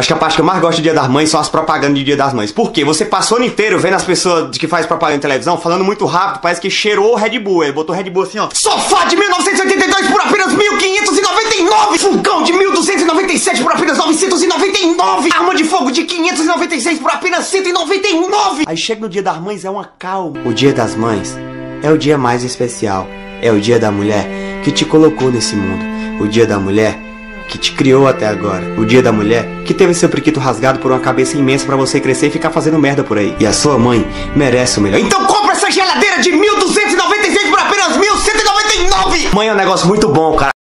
Acho que a parte que eu mais gosto do Dia das Mães são as propagandas de Dia das Mães. Por quê? Você passou o ano inteiro vendo as pessoas que faz propaganda em televisão falando muito rápido, parece que cheirou o Red Bull. Ele botou Red Bull assim, ó. Sofá de 1982 por apenas 1.599! Fogão de 1.297 por apenas 999! Arma de fogo de 596 por apenas 199! Aí chega no Dia das Mães, é uma calma. O Dia das Mães é o dia mais especial. É o dia da mulher que te colocou nesse mundo. O dia da mulher que te criou até agora. O dia da mulher que teve seu priquito rasgado por uma cabeça imensa para você crescer e ficar fazendo merda por aí. E a sua mãe merece o melhor. Então compra essa geladeira de 1.296 por apenas 1.199! Mãe é um negócio muito bom, cara.